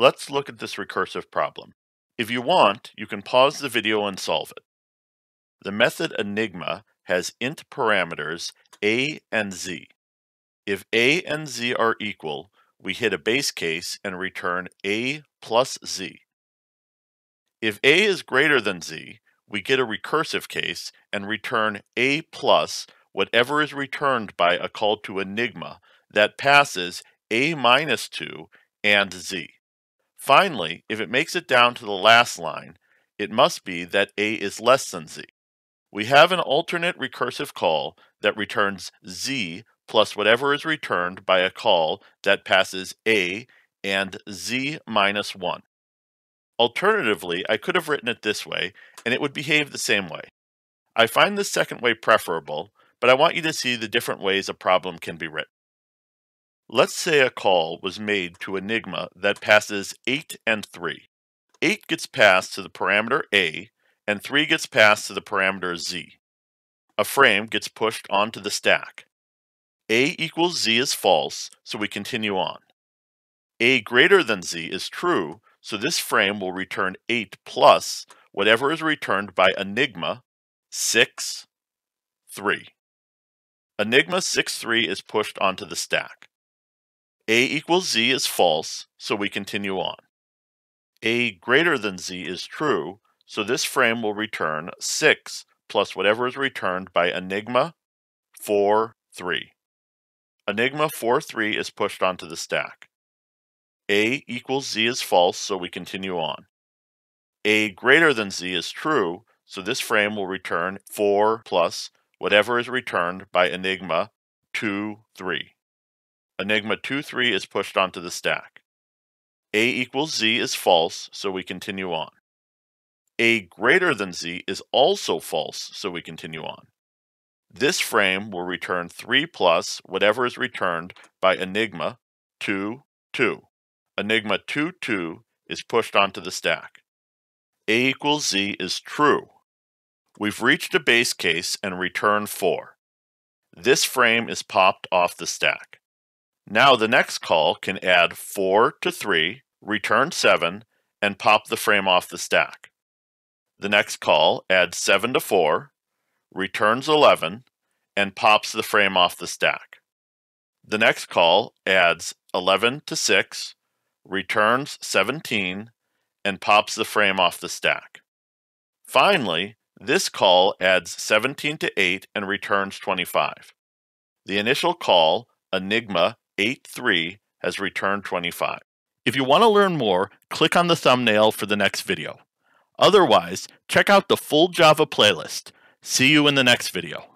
Let's look at this recursive problem. If you want, you can pause the video and solve it. The method Enigma has int parameters a and z. If a and z are equal, we hit a base case and return a plus z. If a is greater than z, we get a recursive case and return a plus whatever is returned by a call to Enigma that passes a minus 2 and z. Finally, if it makes it down to the last line, it must be that a is less than z. We have an alternate recursive call that returns z plus whatever is returned by a call that passes a and z minus 1. Alternatively, I could have written it this way, and it would behave the same way. I find this second way preferable, but I want you to see the different ways a problem can be written. Let's say a call was made to Enigma that passes 8 and 3. 8 gets passed to the parameter a, and 3 gets passed to the parameter z. A frame gets pushed onto the stack. a equals z is false, so we continue on. a greater than z is true, so this frame will return 8 plus whatever is returned by Enigma 6, 3. Enigma 6-3 is pushed onto the stack. A equals Z is false, so we continue on. A greater than Z is true, so this frame will return 6 plus whatever is returned by Enigma 4, 3. Enigma 4, 3 is pushed onto the stack. A equals Z is false, so we continue on. A greater than Z is true, so this frame will return 4 plus whatever is returned by Enigma 2, 3. Enigma 2, 3 is pushed onto the stack. A equals Z is false, so we continue on. A greater than Z is also false, so we continue on. This frame will return 3 plus whatever is returned by Enigma 2, 2. Enigma 2, 2 is pushed onto the stack. A equals Z is true. We've reached a base case and return 4. This frame is popped off the stack. Now the next call can add 4 to 3, return 7, and pop the frame off the stack. The next call adds 7 to 4, returns 11, and pops the frame off the stack. The next call adds 11 to 6, returns 17, and pops the frame off the stack. Finally, this call adds 17 to 8 and returns 25. The initial call, Enigma 83, has returned 25. If you want to learn more, click on the thumbnail for the next video. Otherwise, check out the full Java playlist. See you in the next video.